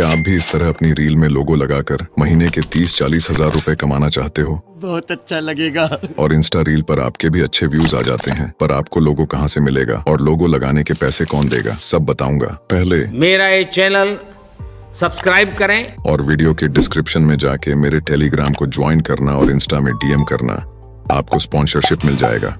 क्या आप भी इस तरह अपनी रील में लोगो लगाकर महीने के तीस चालीस हज़ार रूपए कमाना चाहते हो? बहुत अच्छा लगेगा। और इंस्टा रील पर आपके भी अच्छे व्यूज़ आ जाते हैं पर आपको लोगो कहाँ से मिलेगा? और लोगो लगाने के पैसे कौन देगा? सब बताऊँगा। पहले मेरा ये चैनल सब्सक्राइब करें। और वीडियो के डिस्क्रिप्शन में जाके मेरे टेलीग्राम को ज्वाइन करना और इंस्टा में डीएम करना। आपको स्पॉन्सरशिप मिल जाएगा।